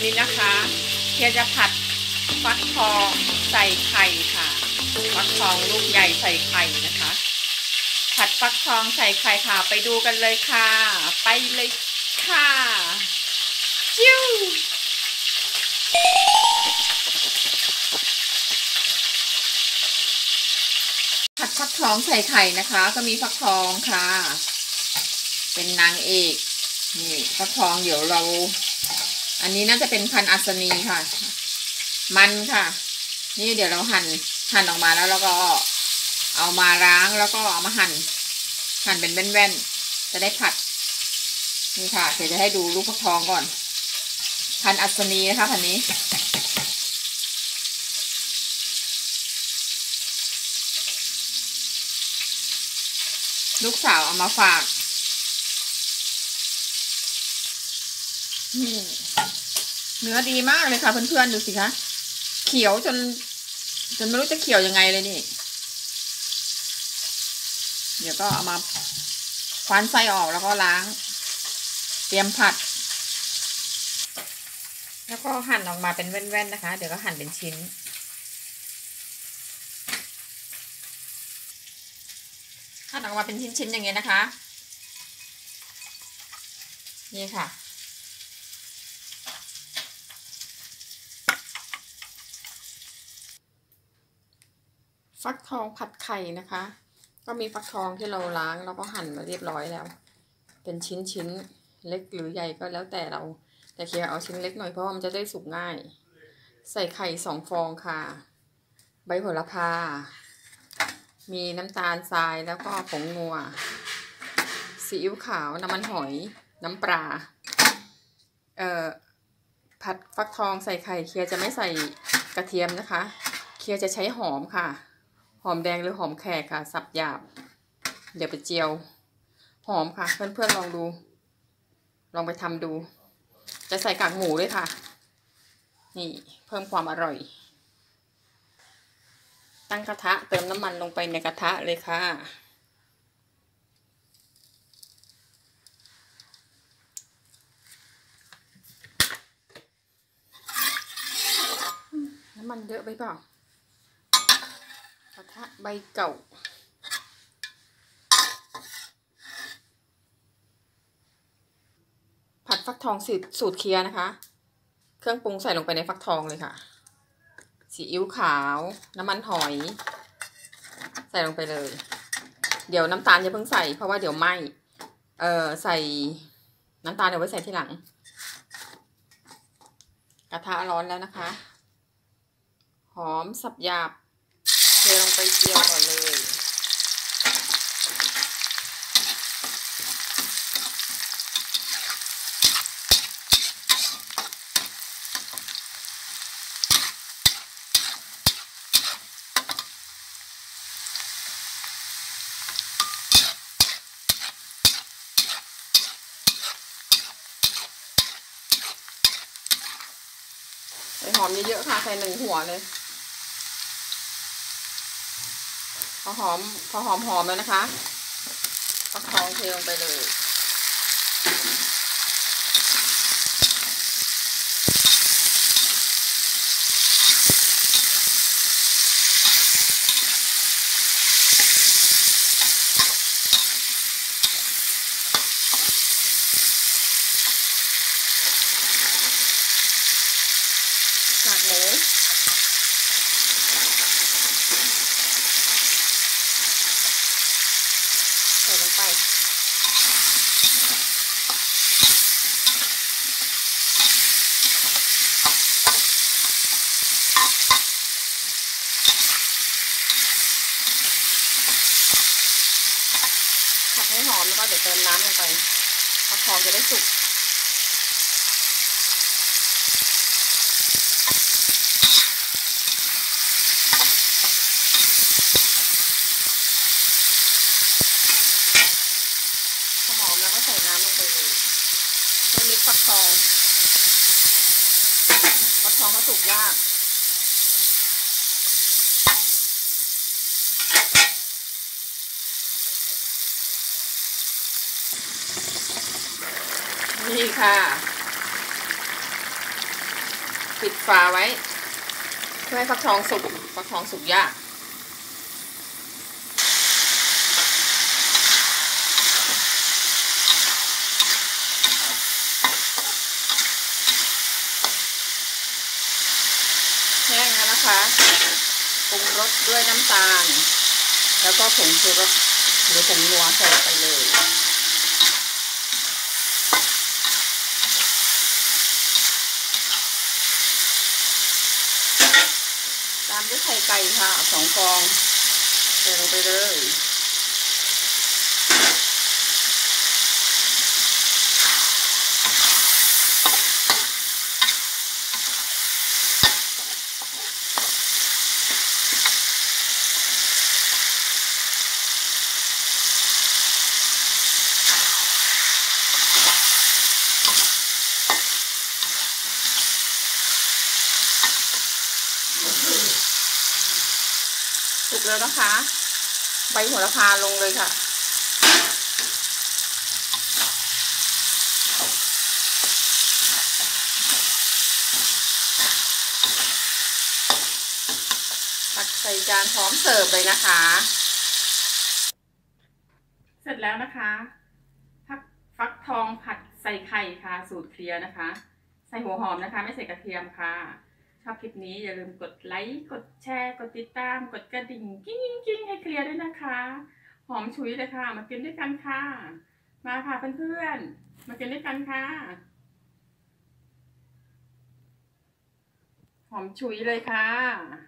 วันนี้นะคะเฮียจะผัดฟักทองใส่ไข่ค่ะ ฟักทองลูกใหญ่ใส่ไข่นะคะ ผัดฟักทองใส่ไข่ค่ะ ไปดูกันเลยค่ะ ไปเลยค่ะจิ้วผัดฟักทองใส่ไข่นะคะ ก็มีฟักทองค่ะ เป็นนางเอกนี่ฟักทองเดี๋ยวเรา อันนี้น่าจะเป็นพันอัศนีค่ะ มันค่ะ นี่เดี๋ยวเราหั่นหั่นออกมาแล้วเราก็เอามาล้างแล้วก็เอามาหั่น หั่นเป็นแว่นๆจะได้ผัด นี่ค่ะ เดี๋ยวจะให้ดูลูกฟักทองก่อน พันอัศนีนะคะพันนี้ลูกสาวเอามาฝาก นี่ เนื้อดีมากเลยค่ะเพื่อนๆดูสิคะเขียวจน จนไม่รู้จะเขียวยังไงเลยนี่ เดี๋ยวก็เอามาคว้านไส้ออกแล้วก็ล้าง เตรียมผัด แล้วก็หั่นออกมาเป็นแว่นๆนะคะ เดี๋ยวก็หั่นเป็นชิ้น หั่นออกมาเป็นชิ้นๆอย่างเงี้ยนะคะ นี่ค่ะ ฟักทองผัดไข่นะคะ ก็มีฟักทองที่เราล้างแล้วก็หั่นมาเรียบร้อยแล้ว เป็นชิ้นชิ้นเล็กหรือใหญ่ก็แล้วแต่เรา แต่เคียเอาชิ้นเล็กหน่อยเพราะว่ามันจะได้สุกง่าย ใส่ไข่สองฟองค่ะ ใบโหระพา มีน้ำตาลทรายแล้วก็ผงงัวซีอิ๊วขาวน้ำมันหอย น้ำปลาเอ่อผัดฟักทองใส่ไข่เคียจะไม่ใส่กระเทียมนะคะ เคียจะใช้หอมค่ะ อมแดงหรือหอมแขกค่ะ สับหยาบ เดี๋ยวไปเจียว หอมค่ะ เพื่อนๆลองดู ลองไปทำดู จะใส่กากหมูด้วยค่ะ นี่เพิ่มความอร่อย ตั้งกระทะเติมน้ำมันลงไปในกระทะเลยค่ะ น้ำมันเยอะไปเปล่า ระใบเก่า ผัดฟักทองสูตรสูตรเคียนะคะ เครื่องปรุงใส่ลงไปในฟักทองเลยค่ะซีอิ๊วขาว น้ำมันหอย ใส่ลงไปเลย เดี๋ยวน้ำตาลจะเพิ่งใส่เพราะว่าเดี๋ยวไหมเอ่อใส่น้ำตาลเดี๋ยวไว้ใส่ทีหลัง กระทะร้อนแล้วนะคะ หอมสับหยาบ ทลงไปเจียวก่อนเลยใส่หอมเยอะๆค่ะ ใส่หนึ่งหัวเลย พอหอมพอหอมหอมแล้วนะคะฟักทองเทลงไปเลยากหมูใส่ลงไป ผัด ให้หอมแล้วก็เดี๋ยวเติมน้ำลงไปฟักทองจะได้สุกหอมแล้วก็ใส่น้ำลงไปเลยให้มิกฟักทองฟักทองเขาสุกยาก นี่ค่ะ ปิดฝาไว้ เพื่อให้ฟักทองสุก ฟักทองสุกยากแห้งแล้วนะคะปรุงรสด้วยน้ำตาล แล้วก็ผงชูรสหรือผงนัวใส่ไปเลยามด้วยไข่ไก่ค่ะสองฟองใส่ลงไปเลย แล้วนะคะ ใบโหระพาลงเลยค่ะ ตักใส่จานพร้อมเสิร์ฟเลยนะคะ เสร็จแล้วนะคะฟักฟักทองผัดใส่ไข่ค่ะ สูตรเคลียร์นะคะ ใส่หัวหอมนะคะ ไม่ใส่กระเทียมค่ะ ชอบคลิปนี้อย่าลืมกดไลค์ กดแชร์ กดติดตาม กดกระดิ่งกิ้งกิ้งกิ้งให้เคลียร์ด้วยนะคะ หอมฉุยเลยค่ะ มากินด้วยกันค่ะ มาค่ะเพื่อนๆ มากินด้วยกันค่ะ หอมฉุยเลยค่ะ